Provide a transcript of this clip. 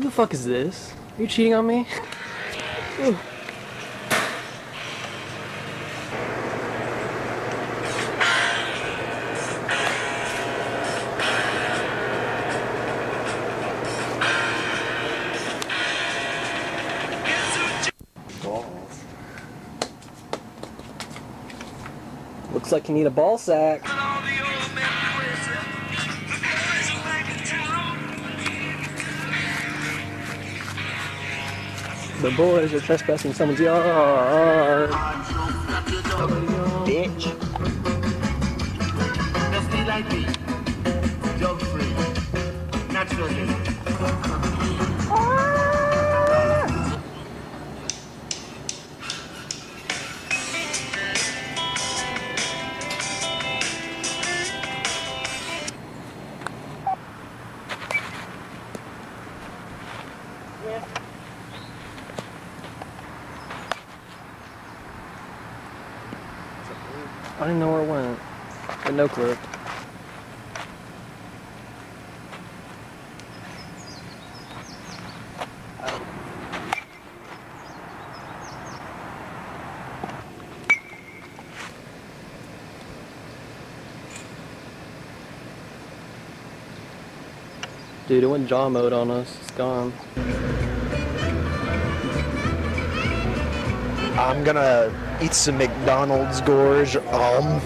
Who the fuck is this? Are you cheating on me? Balls. Looks like you need a ball sack. The boys are trespassing someone's yard. Bitch. Just I didn't know where it went. But no clue. Dude, it went jaw mode on us. It's gone. I'm gonna eat some McDonald's gorge. Um,